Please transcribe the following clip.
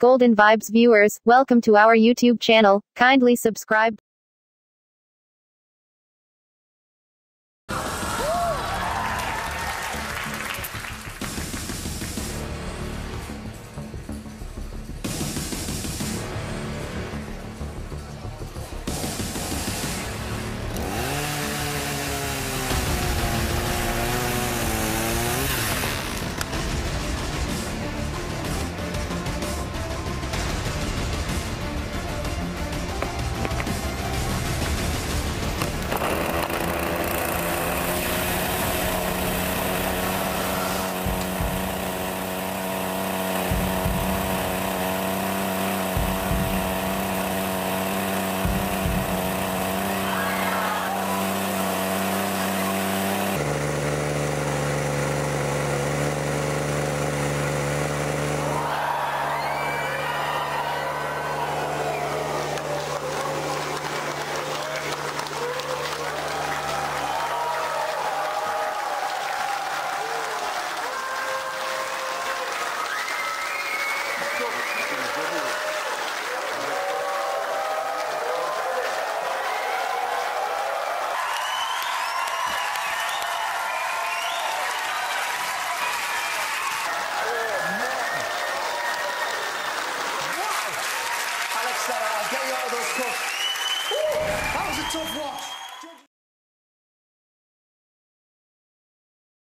Golden Vibes viewers, welcome to our YouTube channel. Kindly subscribe. That was a tough watch.